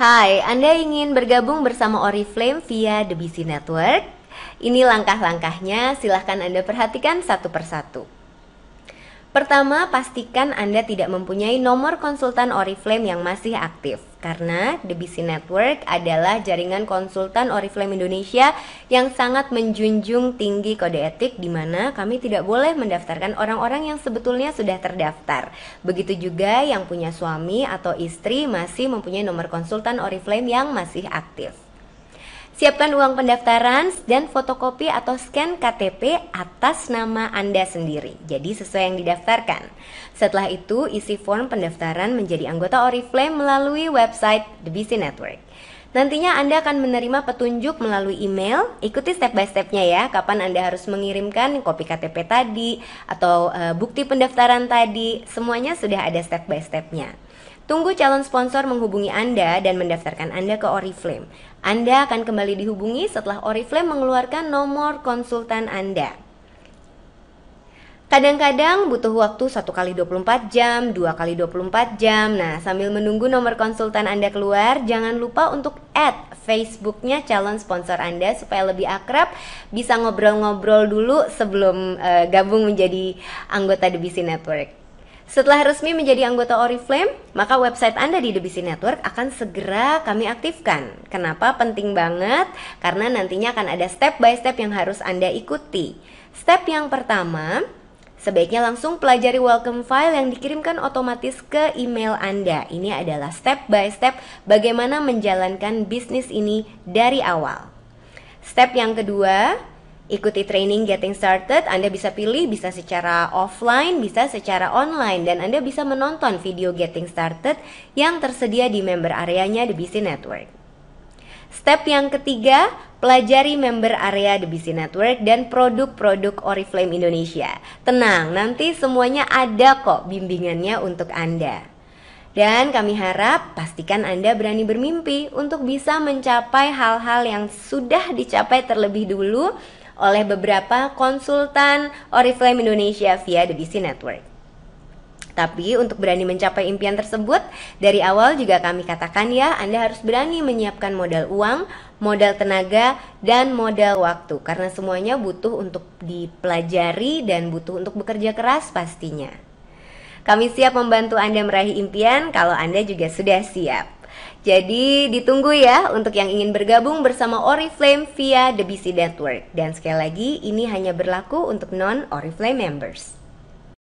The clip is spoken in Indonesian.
Hai, Anda ingin bergabung bersama Oriflame via The BC Network? Ini langkah-langkahnya, silahkan Anda perhatikan satu persatu. Pertama, pastikan Anda tidak mempunyai nomor konsultan Oriflame yang masih aktif karena The BC Network adalah jaringan konsultan Oriflame Indonesia yang sangat menjunjung tinggi kode etik di mana kami tidak boleh mendaftarkan orang-orang yang sebetulnya sudah terdaftar. Begitu juga yang punya suami atau istri masih mempunyai nomor konsultan Oriflame yang masih aktif. Siapkan uang pendaftaran dan fotokopi atau scan KTP atas nama Anda sendiri. Jadi sesuai yang didaftarkan. Setelah itu, isi form pendaftaran menjadi anggota Oriflame melalui website The BC Network. Nantinya Anda akan menerima petunjuk melalui email. Ikuti step by stepnya ya, kapan Anda harus mengirimkan kopi KTP tadi atau uh, bukti pendaftaran tadi. Semuanya sudah ada step by stepnya. Tunggu calon sponsor menghubungi Anda dan mendaftarkan Anda ke Oriflame. Anda akan kembali dihubungi setelah Oriflame mengeluarkan nomor konsultan Anda. Kadang-kadang butuh waktu 1 kali 24 jam, 2 kali 24 jam. Nah, sambil menunggu nomor konsultan Anda keluar, jangan lupa untuk add Facebooknya calon sponsor Anda supaya lebih akrab, bisa ngobrol-ngobrol dulu sebelum uh, gabung menjadi anggota DBC Network. Setelah resmi menjadi anggota Oriflame, maka website Anda di DBC Network akan segera kami aktifkan. Kenapa penting banget? Karena nantinya akan ada step by step yang harus Anda ikuti. Step yang pertama, sebaiknya langsung pelajari welcome file yang dikirimkan otomatis ke email Anda. Ini adalah step by step bagaimana menjalankan bisnis ini dari awal. Step yang kedua, Ikuti training Getting Started, Anda bisa pilih bisa secara offline, bisa secara online dan Anda bisa menonton video Getting Started yang tersedia di member areanya The BC Network. Step yang ketiga, pelajari member area The BC Network dan produk-produk Oriflame Indonesia. Tenang, nanti semuanya ada kok bimbingannya untuk Anda. Dan kami harap pastikan Anda berani bermimpi untuk bisa mencapai hal-hal yang sudah dicapai terlebih dulu oleh beberapa konsultan Oriflame Indonesia via The Network. Tapi untuk berani mencapai impian tersebut, dari awal juga kami katakan ya, Anda harus berani menyiapkan modal uang, modal tenaga, dan modal waktu. Karena semuanya butuh untuk dipelajari dan butuh untuk bekerja keras pastinya. Kami siap membantu Anda meraih impian kalau Anda juga sudah siap. Jadi ditunggu ya untuk yang ingin bergabung bersama Oriflame via The BC Network. Dan sekali lagi ini hanya berlaku untuk non-Oriflame members.